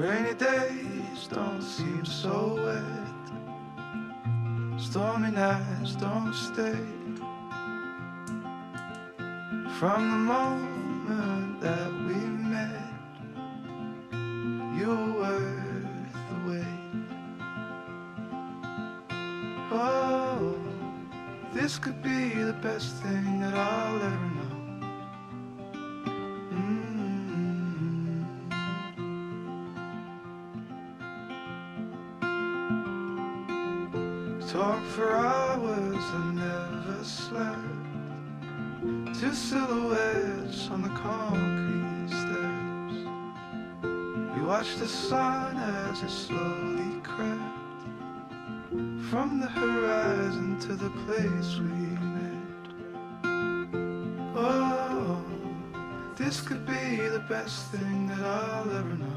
Rainy days don't seem so wet. Stormy nights don't stay. From the moment that we met, you were worth the wait. Oh, this could be the best thing that I'll ever know. For hours and never slept. Two silhouettes on the concrete steps. We watched the sun as it slowly crept from the horizon to the place we met. Oh, this could be the best thing that I'll ever know.